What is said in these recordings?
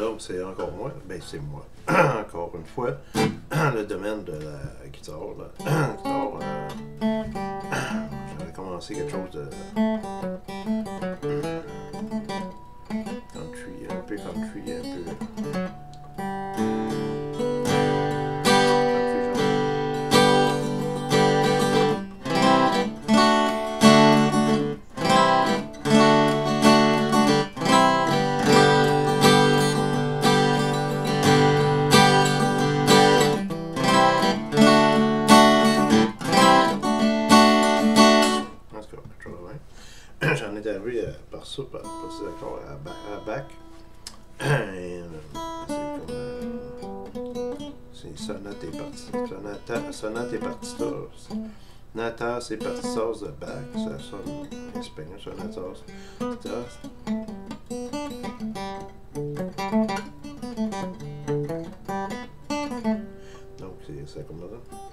autres, c'est encore moi. Ben, c'est moi. encore une fois. le domaine de la guitare. Guitare, euh, j'avais commencé quelque chose de. Country, un peu country, un peu. Ça, par ces accords à, ba- à bac. Euh, euh, c'est sonate et parti. Sonata, sonate et. Natas et partitas de bac. Ça sonne en espagnol, sonatas. Donc, c'est ça comme ça.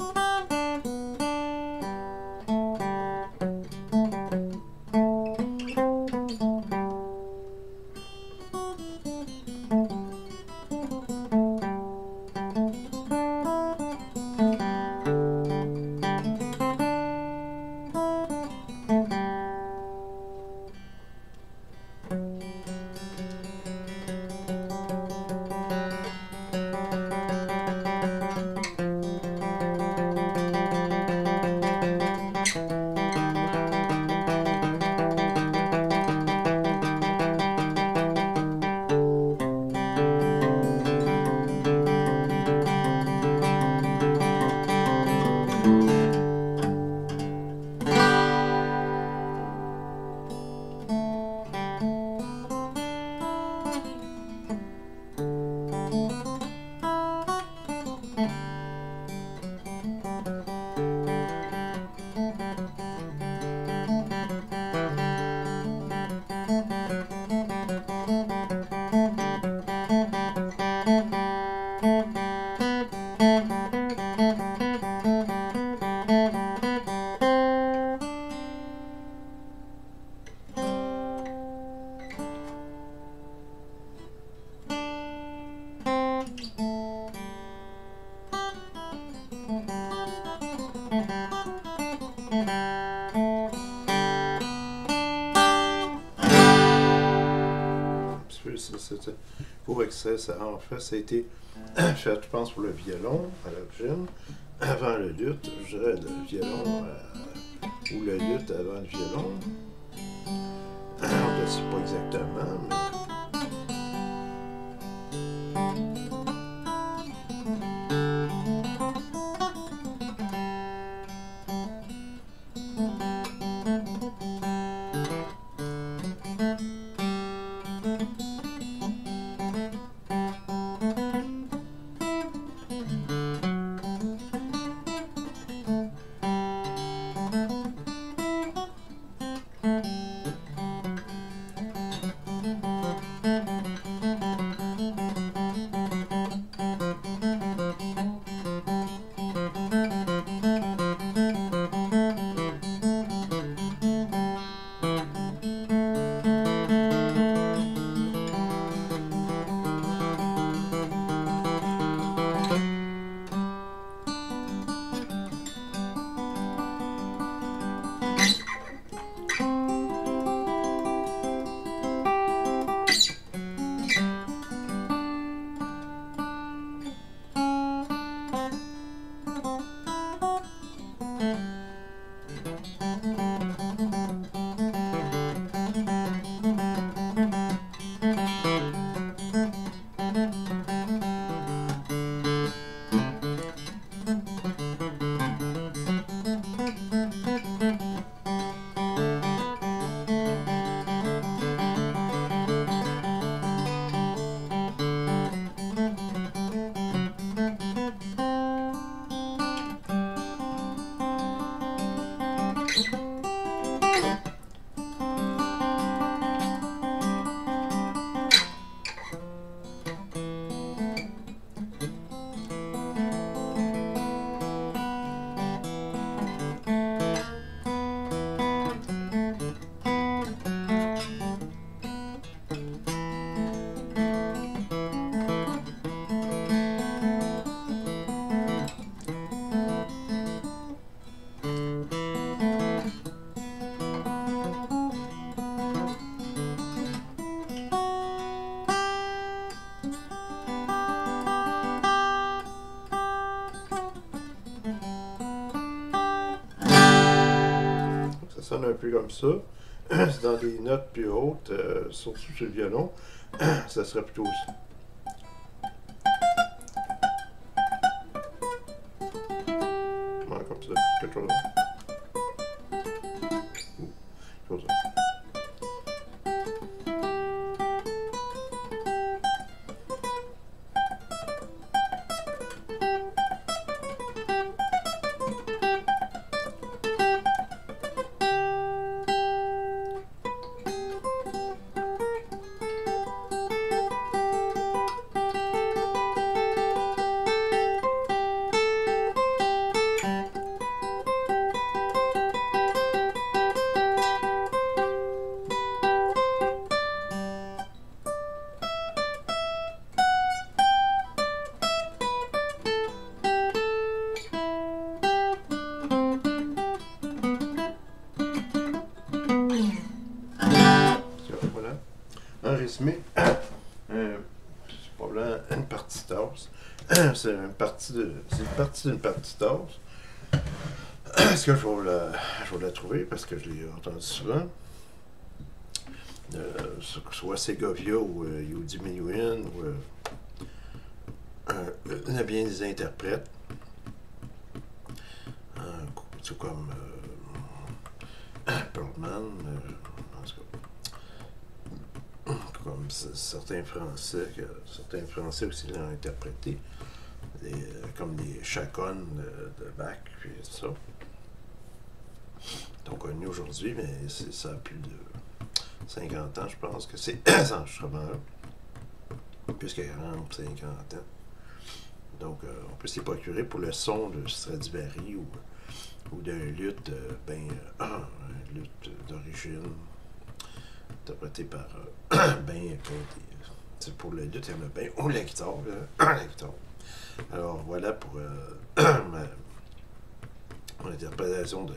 Pour excès, ça, en fait, ça a été fait, je pense, pour le violon à l'origine. Avant le luth, je dirais le violon euh, ou le luth avant le violon. Je ne sais pas exactement, mais. Sonne un peu comme ça. C'est dans des notes plus hautes, euh, surtout sur le violon. ça serait plutôt ça. Ouais, comme ça, quelque chose. Ouh, quelque chose. Résumé, euh, c'est probablement une partie tasse. C'est une partie de. C'est une partie d'une partie tasse. Est-ce que je vais, la, je vais trouver? Parce que je l'ai entendu souvent? Euh, soit Segovia ou euh, ou euh, euh, il y a bien des interprètes. Euh, c'est comme euh, Perlman, euh, en tout cas, certains Français, certains Français aussi l'ont interprété, euh, comme des chaconnes de, de Bach, puis ça. Ils sont connus aujourd'hui, mais ça a plus de 50 ans, je pense, que c'est enregistrement-là. Plus que 40, 50 ans. Donc, euh, on peut s'y procurer pour le son de Stradivari ou, ou d'un luth, euh, ben, euh, luth d'origine, interprété par euh, ben, plein des- c'est pour le luth, il y en a bien, ou la guitare. Alors, voilà pour euh, mon interprétation de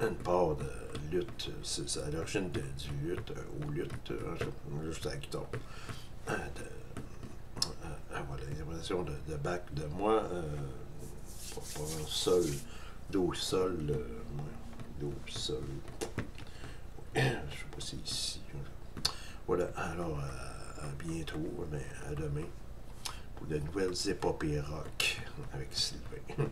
une part de luth, c'est à l'origine du luth, euh, au luth, euh, juste la guitare. Euh, euh, voilà, l'interprétation de, de Bach de moi, euh, pour, pour un sol, do, sol, euh, do, sol. Je sais pas si ici. Voilà, alors à, à bientôt, mais à demain, pour de nouvelles épopées rock avec Sylvie.